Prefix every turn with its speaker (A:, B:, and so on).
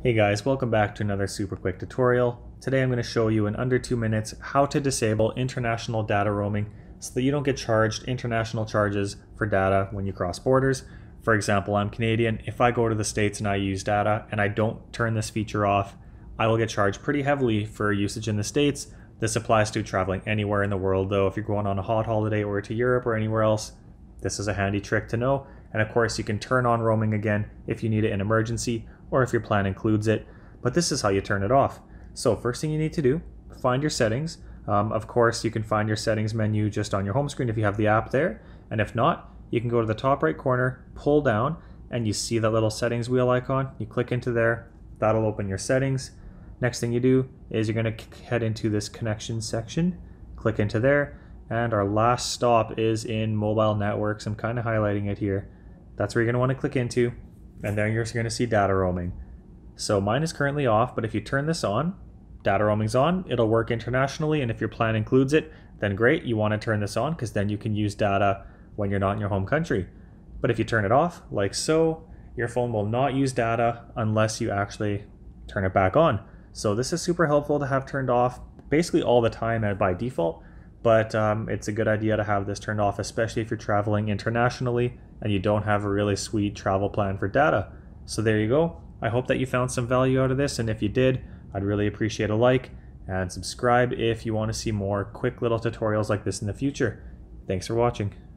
A: Hey guys, welcome back to another super quick tutorial. Today I'm going to show you in under two minutes how to disable international data roaming so that you don't get charged international charges for data when you cross borders. For example, I'm Canadian. If I go to the States and I use data and I don't turn this feature off, I will get charged pretty heavily for usage in the States. This applies to traveling anywhere in the world though. If you're going on a hot holiday or to Europe or anywhere else, this is a handy trick to know. And of course, you can turn on roaming again if you need it in emergency or if your plan includes it. But this is how you turn it off. So first thing you need to do, find your settings. Um, of course, you can find your settings menu just on your home screen if you have the app there. And if not, you can go to the top right corner, pull down, and you see that little settings wheel icon. You click into there, that'll open your settings. Next thing you do is you're going to head into this connection section, click into there, and our last stop is in mobile networks. I'm kind of highlighting it here. That's where you're going to want to click into, and then you're going to see data roaming. So mine is currently off, but if you turn this on, data roaming's on, it'll work internationally, and if your plan includes it, then great, you want to turn this on because then you can use data when you're not in your home country. But if you turn it off, like so, your phone will not use data unless you actually turn it back on. So this is super helpful to have turned off basically all the time and by default, but um, it's a good idea to have this turned off, especially if you're traveling internationally and you don't have a really sweet travel plan for data. So there you go. I hope that you found some value out of this, and if you did, I'd really appreciate a like and subscribe if you want to see more quick little tutorials like this in the future. Thanks for watching.